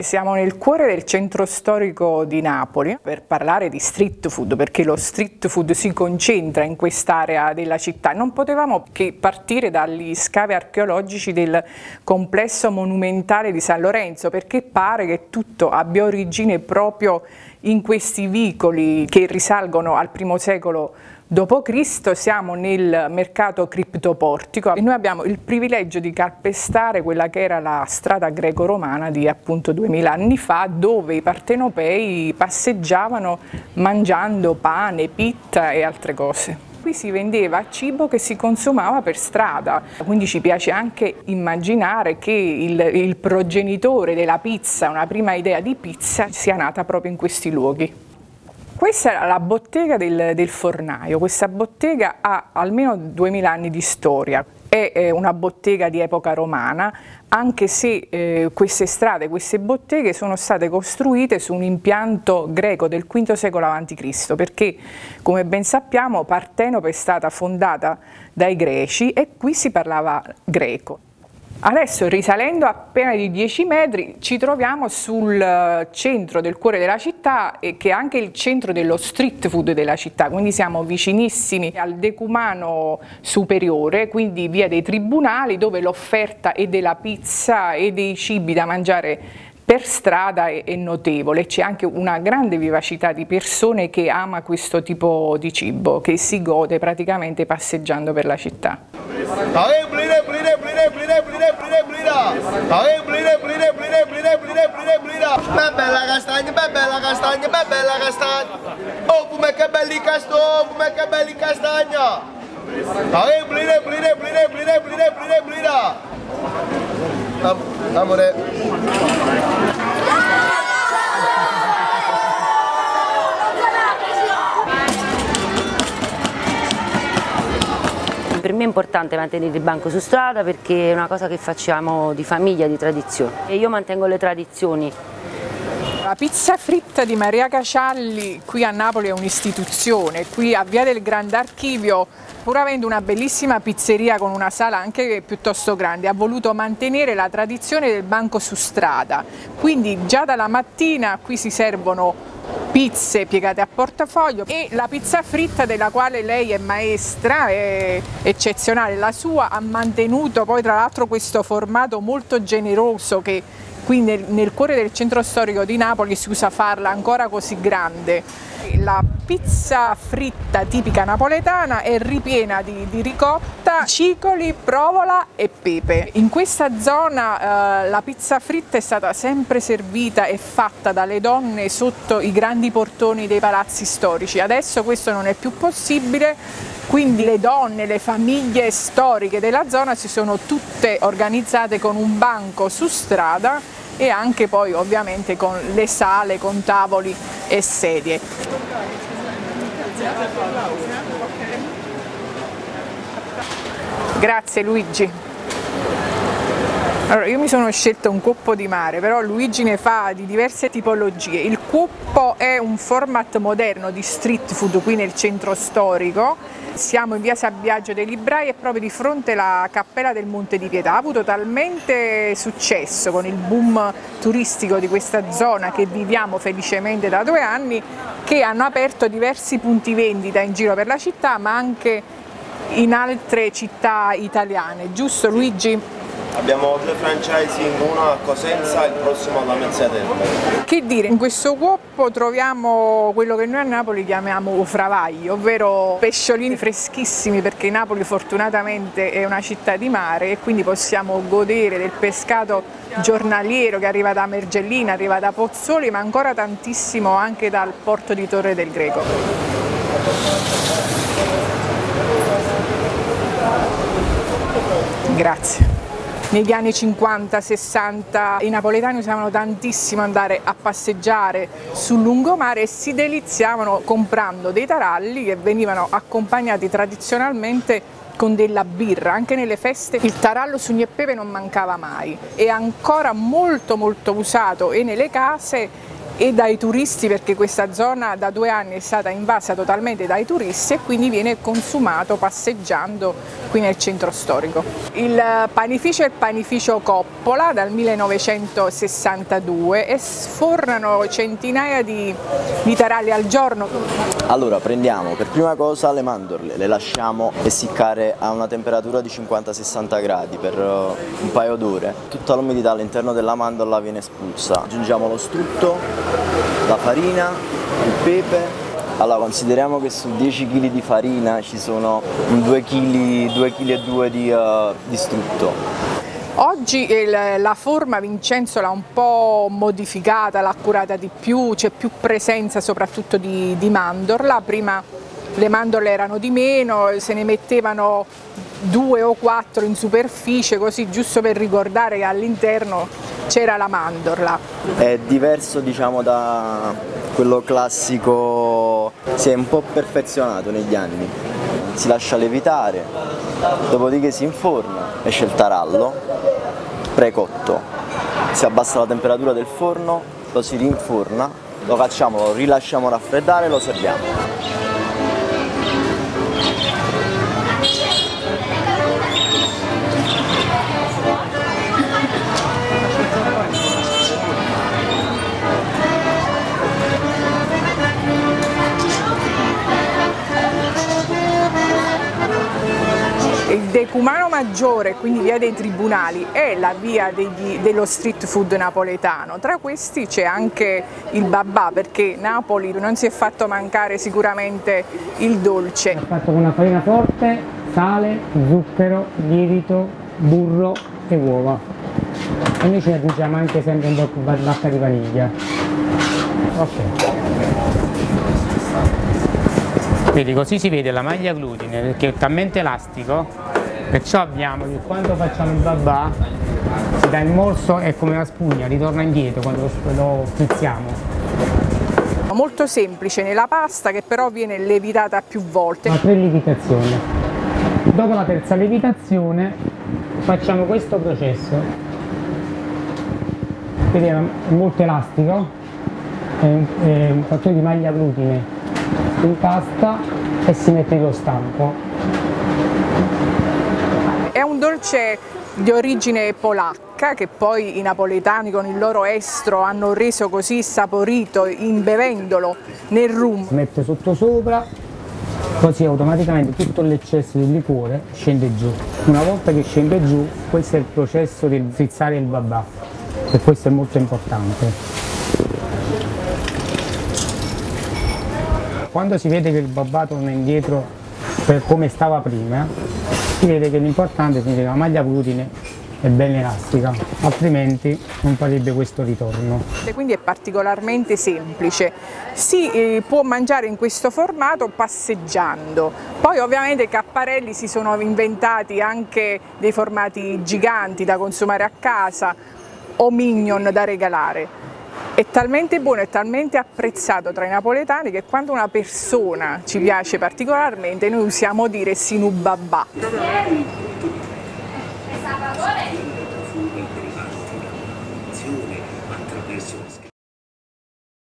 Siamo nel cuore del centro storico di Napoli per parlare di street food, perché lo street food si concentra in quest'area della città. Non potevamo che partire dagli scavi archeologici del complesso monumentale di San Lorenzo, perché pare che tutto abbia origine proprio in questi vicoli che risalgono al primo secolo Dopo Cristo siamo nel mercato criptoportico e noi abbiamo il privilegio di calpestare quella che era la strada greco-romana di appunto 2000 anni fa dove i partenopei passeggiavano mangiando pane, pizza e altre cose. Qui si vendeva cibo che si consumava per strada, quindi ci piace anche immaginare che il, il progenitore della pizza, una prima idea di pizza, sia nata proprio in questi luoghi. Questa è la bottega del, del, fornaio, questa bottega ha almeno 2000 anni di storia, è una bottega di epoca romana, anche se eh, queste strade, queste botteghe sono state costruite su un impianto greco del V secolo a.C., perché come ben sappiamo Partenope è stata fondata dai greci e qui si parlava greco. Adesso risalendo appena di 10 metri ci troviamo sul eh, centro del cuore della città e che è anche il centro dello street food della città, quindi siamo vicinissimi al decumano superiore, quindi via dei tribunali dove l'offerta è della pizza e dei cibi da mangiare per strada è notevole, c'è anche una grande vivacità di persone che ama questo tipo di cibo, che si gode praticamente passeggiando per la città. dia, beli dia. Tarik beli dia, beli dia, beli dia, beli dia, beli dia, beli dia, beli dia. Bebel lah kastanya, bebel lah kastanya, bebel lah kastanya. Oh, bukan ke beli kastu, bukan ke beli kastanya. Tarik beli dia, beli dia, beli dia, beli dia, beli dia, beli dia, beli dia. Tak. Me è importante mantenere il banco su strada perché è una cosa che facciamo di famiglia, di tradizione. E io mantengo le tradizioni. La pizza fritta di Maria Cacialli qui a Napoli è un'istituzione, qui a Via del Grand'Archivio pur avendo una bellissima pizzeria con una sala anche piuttosto grande, ha voluto mantenere la tradizione del banco su strada. Quindi già dalla mattina qui si servono pizze piegate a portafoglio e la pizza fritta della quale lei è maestra, è eccezionale, la sua ha mantenuto poi tra l'altro questo formato molto generoso che qui nel, nel cuore del centro storico di Napoli si usa farla ancora così grande. La pizza fritta tipica napoletana è ripiena di, di ricotta, cicoli, provola e pepe. In questa zona eh, la pizza fritta è stata sempre servita e fatta dalle donne sotto i grandi portoni dei palazzi storici. Adesso questo non è più possibile, quindi le donne, le famiglie storiche della zona si sono tutte organizzate con un banco su strada e anche poi ovviamente con le sale, con tavoli e sedie. Grazie Luigi. Allora, io mi sono scelto un coppo di mare, però Luigi ne fa di diverse tipologie. Il coppo è un format moderno di street food qui nel centro storico siamo in via Sabbiaggio dei Librai e proprio di fronte alla cappella del Monte di Pietà. Ha avuto talmente successo con il boom turistico di questa zona che viviamo felicemente da due anni che hanno aperto diversi punti vendita in giro per la città ma anche in altre città italiane. Giusto Luigi? Abbiamo due franchising, uno a Cosenza e il prossimo alla Mezzadella. Che dire, in questo cuoppo troviamo quello che noi a Napoli chiamiamo fravaglio, ovvero pesciolini freschissimi perché Napoli fortunatamente è una città di mare e quindi possiamo godere del pescato giornaliero che arriva da Mergellina, arriva da Pozzoli ma ancora tantissimo anche dal porto di Torre del Greco. Grazie negli anni 50-60 i napoletani usavano tantissimo andare a passeggiare sul lungomare e si deliziavano comprando dei taralli che venivano accompagnati tradizionalmente con della birra, anche nelle feste il tarallo sugni e pepe non mancava mai, è ancora molto molto usato e nelle case e dai turisti perché questa zona da due anni è stata invasa totalmente dai turisti e quindi viene consumato passeggiando qui nel centro storico. Il panificio è il panificio Coppola dal 1962 e sfornano centinaia di, di taralli al giorno. Allora prendiamo per prima cosa le mandorle, le lasciamo essiccare a una temperatura di 50-60 gradi per uh, un paio d'ore. Tutta l'umidità all'interno della mandorla viene espulsa. Aggiungiamo lo strutto la farina, il pepe. Allora consideriamo che su 10 kg di farina ci sono 2 kg, 2 kg e 2 di, uh, di strutto. Oggi la forma Vincenzo l'ha un po' modificata, l'ha curata di più, c'è più presenza soprattutto di, di mandorla, prima le mandorle erano di meno, se ne mettevano due o quattro in superficie così giusto per ricordare che all'interno c'era la mandorla. È diverso diciamo da quello classico, si è un po' perfezionato negli anni, si lascia levitare, dopodiché si inforna, esce il tarallo precotto, si abbassa la temperatura del forno, lo si rinforna, lo facciamo, lo rilasciamo raffreddare e lo serviamo. Decumano Maggiore, quindi via dei Tribunali, è la via degli, dello street food napoletano. Tra questi c'è anche il babà, perché Napoli non si è fatto mancare sicuramente il dolce. È fatto con una farina forte, sale, zucchero, lievito, burro e uova. E noi ci aggiungiamo anche sempre un po' di bacca di vaniglia. Ok. Vedi, così si vede la maglia glutine perché è talmente elastico Perciò abbiamo che quando facciamo il babà si dà il morso è come una spugna, ritorna indietro quando lo frizziamo. Molto semplice nella pasta che però viene levitata più volte. A tre levitazioni. Dopo la terza levitazione facciamo questo processo. Vedete, è molto elastico, è un, è un fattore di maglia glutine in pasta e si mette lo stampo è un dolce di origine polacca che poi i napoletani con il loro estro hanno reso così saporito imbevendolo nel rum. Si mette sotto sopra così automaticamente tutto l'eccesso del liquore scende giù. Una volta che scende giù questo è il processo del frizzare il babà e questo è molto importante. Quando si vede che il babà torna indietro per come stava prima si vede che l'importante è che la maglia glutine è ben elastica, altrimenti non farebbe questo ritorno. Quindi è particolarmente semplice, si eh, può mangiare in questo formato passeggiando, poi ovviamente Capparelli si sono inventati anche dei formati giganti da consumare a casa o mignon da regalare. È talmente buono e talmente apprezzato tra i napoletani che quando una persona ci piace particolarmente noi usiamo dire sinubabà.